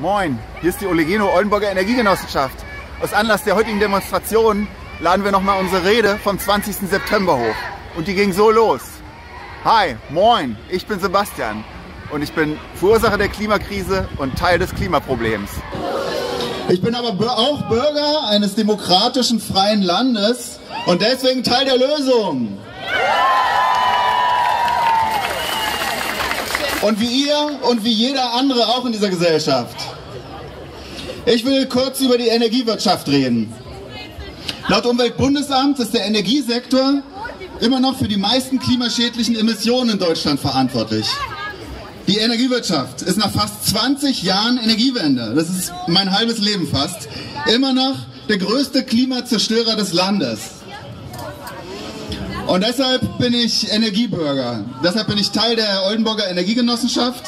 Moin, hier ist die Olegeno Oldenburger Energiegenossenschaft. Aus Anlass der heutigen Demonstration laden wir nochmal unsere Rede vom 20. September hoch. Und die ging so los. Hi, moin, ich bin Sebastian und ich bin Verursacher der Klimakrise und Teil des Klimaproblems. Ich bin aber auch Bürger eines demokratischen freien Landes und deswegen Teil der Lösung. Und wie ihr und wie jeder andere auch in dieser Gesellschaft. Ich will kurz über die Energiewirtschaft reden. Laut Umweltbundesamt ist der Energiesektor immer noch für die meisten klimaschädlichen Emissionen in Deutschland verantwortlich. Die Energiewirtschaft ist nach fast 20 Jahren Energiewende, das ist mein halbes Leben fast, immer noch der größte Klimazerstörer des Landes. Und deshalb bin ich Energiebürger. Deshalb bin ich Teil der Oldenburger Energiegenossenschaft.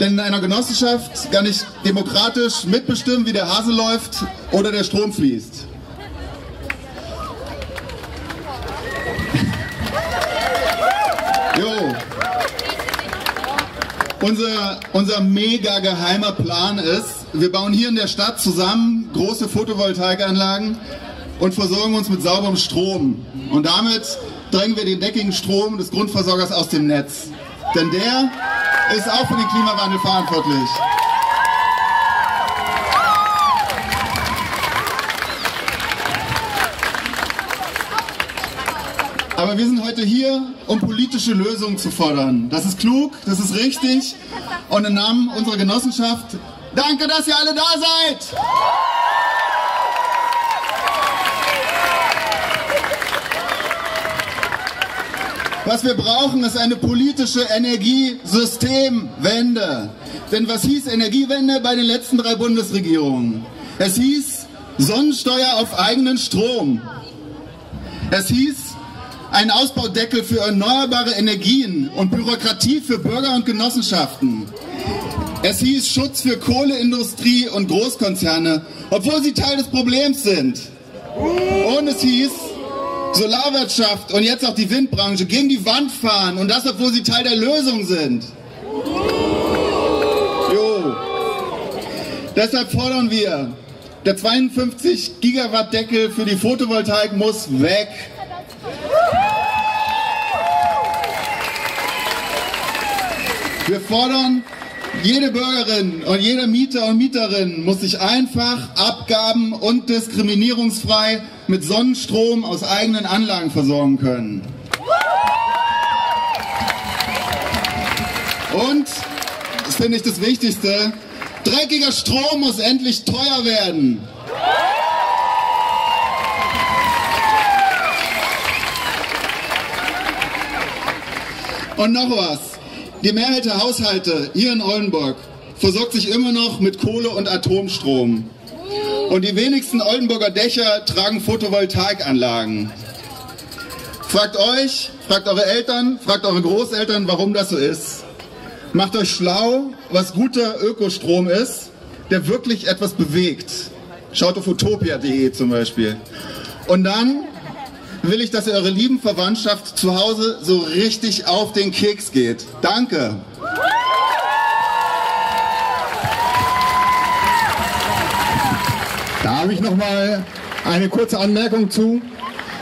Denn in einer Genossenschaft kann ich demokratisch mitbestimmen, wie der Hase läuft oder der Strom fließt. Jo. Unser, unser mega geheimer Plan ist, wir bauen hier in der Stadt zusammen große Photovoltaikanlagen und versorgen uns mit sauberem Strom. Und damit drängen wir den deckigen Strom des Grundversorgers aus dem Netz. Denn der ist auch für den Klimawandel verantwortlich. Aber wir sind heute hier, um politische Lösungen zu fordern. Das ist klug, das ist richtig. Und im Namen unserer Genossenschaft, danke, dass ihr alle da seid! Was wir brauchen, ist eine politische Energiesystemwende. Denn was hieß Energiewende bei den letzten drei Bundesregierungen? Es hieß Sonnensteuer auf eigenen Strom. Es hieß ein Ausbaudeckel für erneuerbare Energien und Bürokratie für Bürger und Genossenschaften. Es hieß Schutz für Kohleindustrie und Großkonzerne, obwohl sie Teil des Problems sind. Und es hieß Solarwirtschaft und jetzt auch die Windbranche gegen die Wand fahren und das, obwohl sie Teil der Lösung sind. Jo. Deshalb fordern wir, der 52 Gigawatt Deckel für die Photovoltaik muss weg. Wir fordern, jede Bürgerin und jeder Mieter und Mieterin muss sich einfach abgaben- und diskriminierungsfrei mit Sonnenstrom aus eigenen Anlagen versorgen können. Und, das finde ich das Wichtigste, dreckiger Strom muss endlich teuer werden. Und noch was. Die Mehrheit der Haushalte hier in Oldenburg versorgt sich immer noch mit Kohle und Atomstrom. Und die wenigsten Oldenburger Dächer tragen Photovoltaikanlagen. Fragt euch, fragt eure Eltern, fragt eure Großeltern, warum das so ist. Macht euch schlau, was guter Ökostrom ist, der wirklich etwas bewegt. Schaut auf utopia.de zum Beispiel. Und dann will ich, dass ihr eure lieben Verwandtschaft zu Hause so richtig auf den Keks geht. Danke. Da habe ich noch mal eine kurze Anmerkung zu.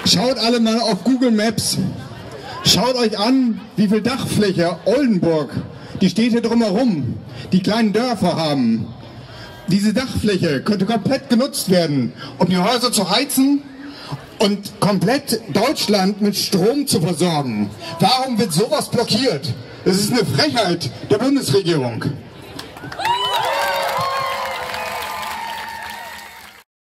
Schaut alle mal auf Google Maps. Schaut euch an, wie viel Dachfläche Oldenburg, die Städte drumherum, die kleinen Dörfer haben. Diese Dachfläche könnte komplett genutzt werden, um die Häuser zu heizen und komplett Deutschland mit Strom zu versorgen. Warum wird sowas blockiert? Das ist eine Frechheit der Bundesregierung.